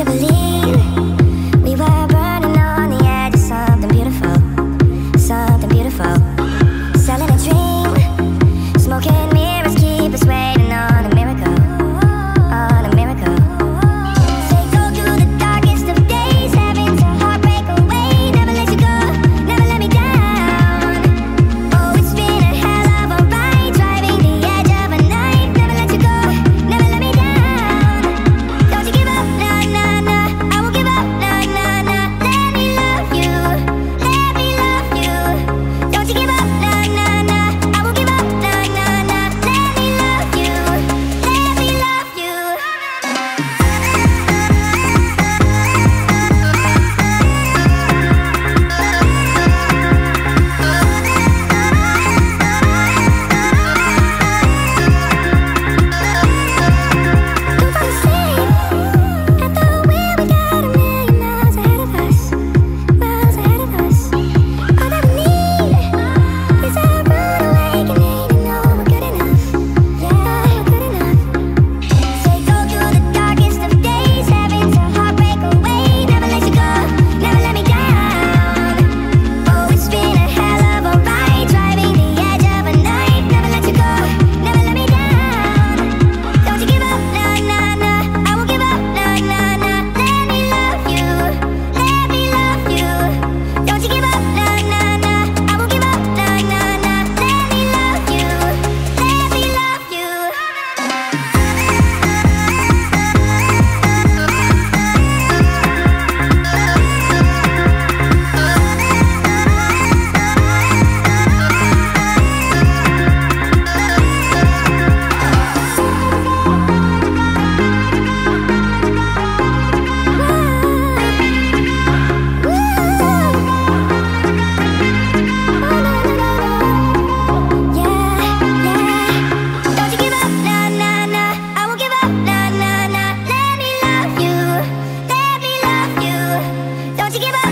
to believe Don't you give up